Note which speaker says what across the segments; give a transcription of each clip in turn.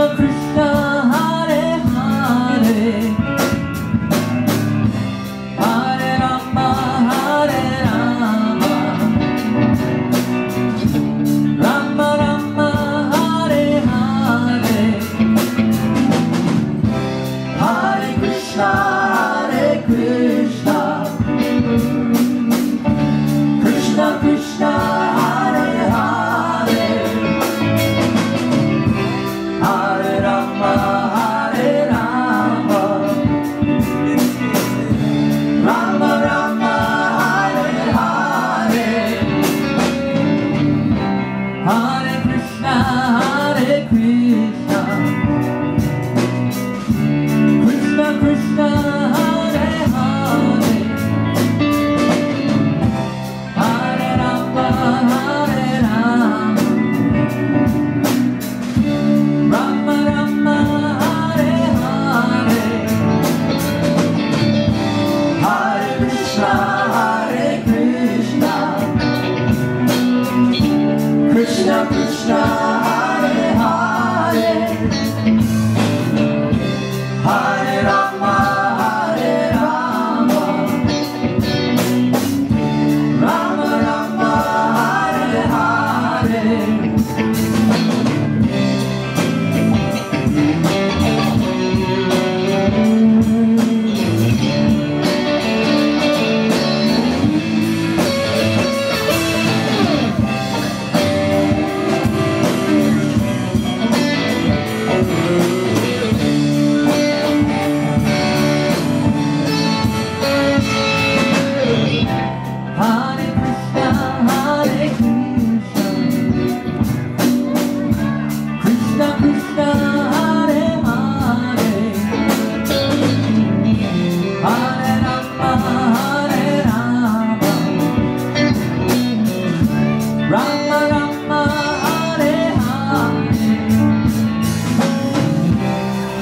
Speaker 1: A Christian.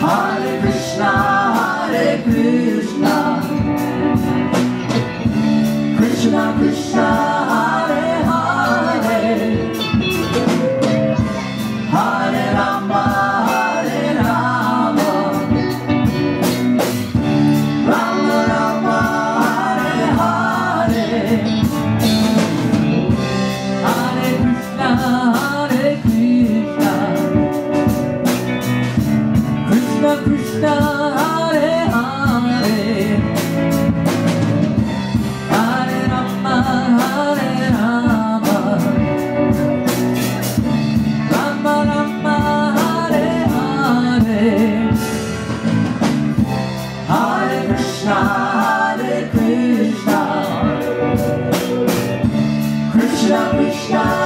Speaker 1: 아. Krishna Krishna.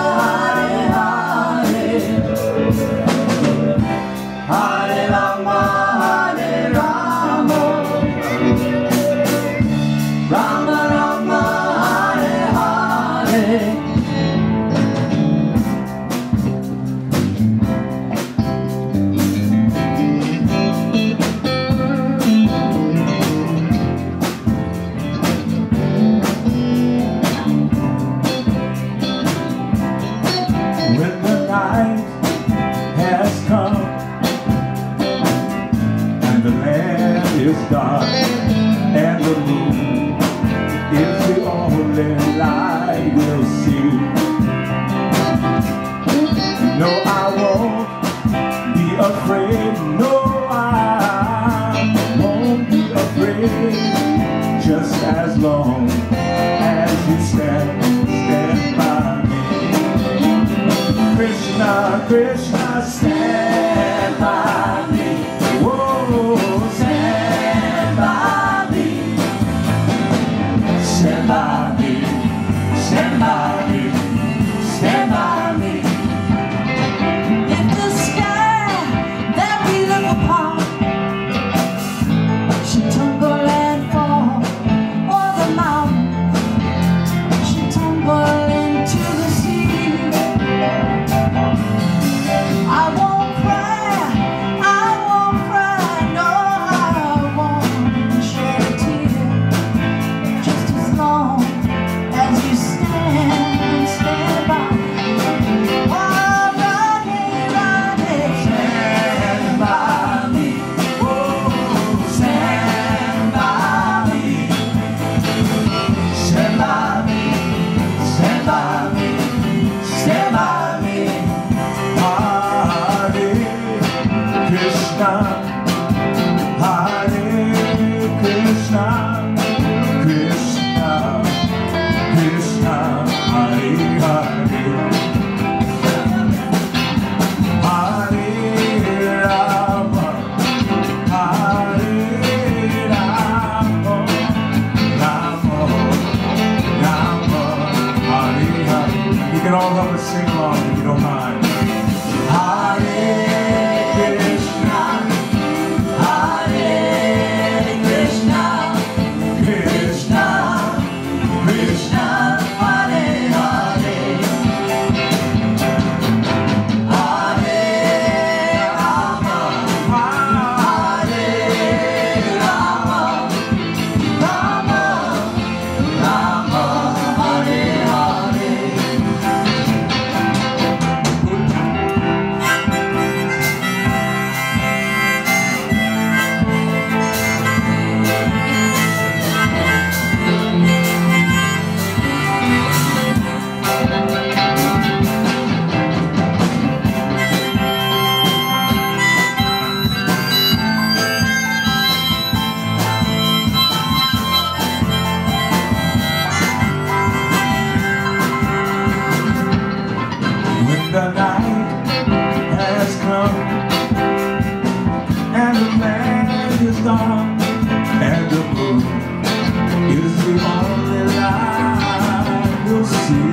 Speaker 2: stars and the moon. Is the only light we'll see. No, I won't be afraid. No, I won't be afraid. Just as long as you stand, stand by me. Krishna, Krishna, stand by see.